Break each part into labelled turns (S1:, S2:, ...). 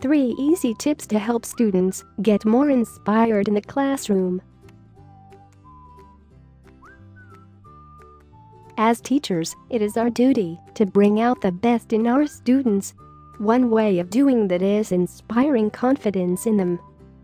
S1: 3 easy tips to help students get more inspired in the classroom. As teachers, it is our duty to bring out the best in our students. One way of doing that is inspiring confidence in them.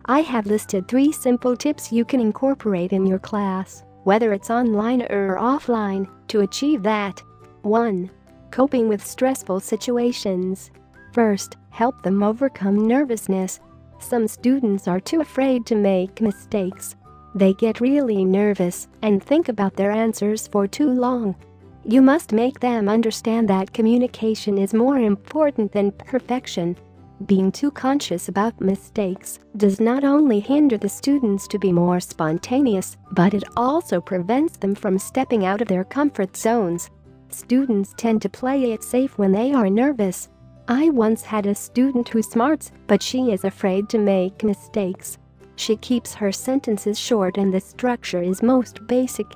S1: I have listed three simple tips you can incorporate in your class, whether it's online or offline, to achieve that. 1. Coping with stressful situations. First, help them overcome nervousness. Some students are too afraid to make mistakes. They get really nervous and think about their answers for too long. You must make them understand that communication is more important than perfection. Being too conscious about mistakes does not only hinder the students to be more spontaneous, but it also prevents them from stepping out of their comfort zones. Students tend to play it safe when they are nervous. I once had a student who smarts, but she is afraid to make mistakes. She keeps her sentences short and the structure is most basic.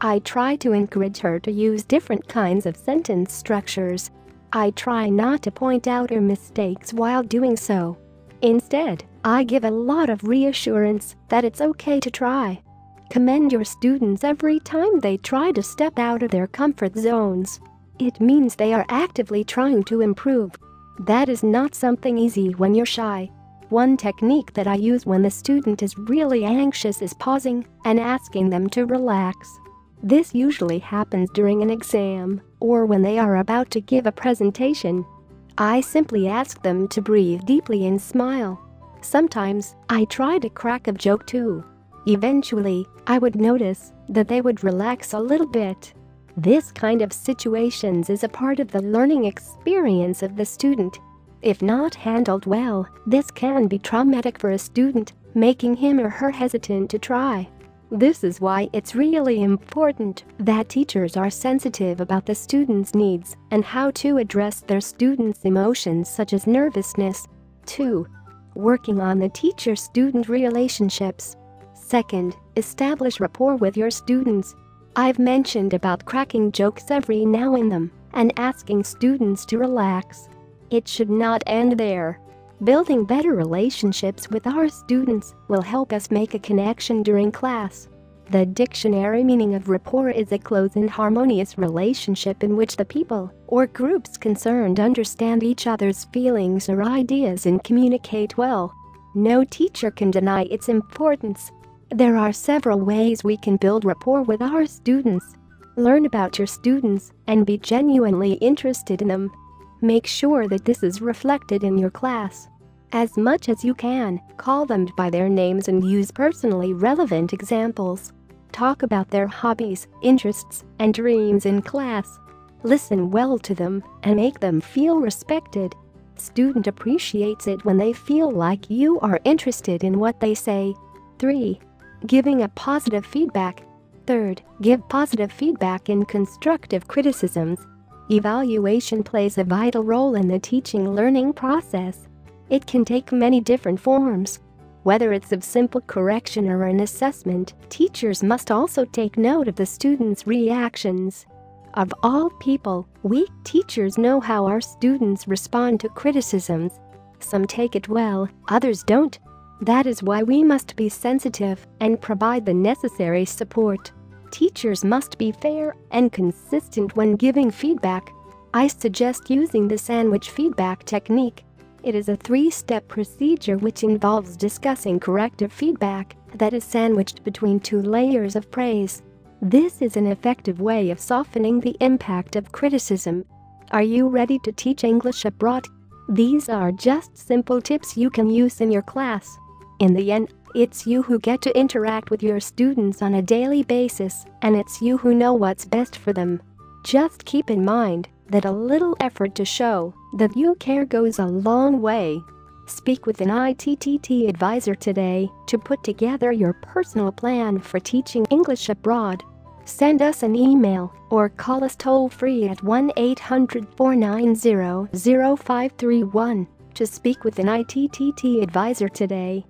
S1: I try to encourage her to use different kinds of sentence structures I try not to point out her mistakes while doing so. Instead, I give a lot of reassurance that it's okay to try. Commend your students every time they try to step out of their comfort zones. It means they are actively trying to improve. That is not something easy when you're shy. One technique that I use when the student is really anxious is pausing and asking them to relax. This usually happens during an exam or when they are about to give a presentation. I simply ask them to breathe deeply and smile. Sometimes, I try to crack a joke too. Eventually, I would notice that they would relax a little bit. This kind of situations is a part of the learning experience of the student. If not handled well, this can be traumatic for a student, making him or her hesitant to try. This is why it's really important that teachers are sensitive about the students' needs and how to address their students' emotions such as nervousness. 2. Working on the teacher-student relationships. Second, establish rapport with your students. I've mentioned about cracking jokes every now and then and asking students to relax. It should not end there. Building better relationships with our students will help us make a connection during class. The dictionary meaning of rapport is a close and harmonious relationship in which the people or groups concerned understand each other's feelings or ideas and communicate well. No teacher can deny its importance. There are several ways we can build rapport with our students. Learn about your students and be genuinely interested in them. Make sure that this is reflected in your class. As much as you can, call them by their names and use personally relevant examples. Talk about their hobbies, interests, and dreams in class. Listen well to them and make them feel respected. Student appreciates it when they feel like you are interested in what they say. 3. Giving a positive feedback. Third, give positive feedback in constructive criticisms. Evaluation plays a vital role in the teaching learning process. It can take many different forms. Whether it's of simple correction or an assessment, teachers must also take note of the students' reactions. Of all people, we teachers know how our students respond to criticisms. Some take it well, others don't. That is why we must be sensitive and provide the necessary support. Teachers must be fair and consistent when giving feedback. I suggest using the sandwich feedback technique. It is a three-step procedure which involves discussing corrective feedback that is sandwiched between two layers of praise. This is an effective way of softening the impact of criticism. Are you ready to teach English abroad? These are just simple tips you can use in your class. In the end, it's you who get to interact with your students on a daily basis, and it's you who know what's best for them. Just keep in mind that a little effort to show that you care goes a long way. Speak with an ITTT advisor today to put together your personal plan for teaching English abroad. Send us an email or call us toll free at 1 800 490 0531 to speak with an ITTT advisor today.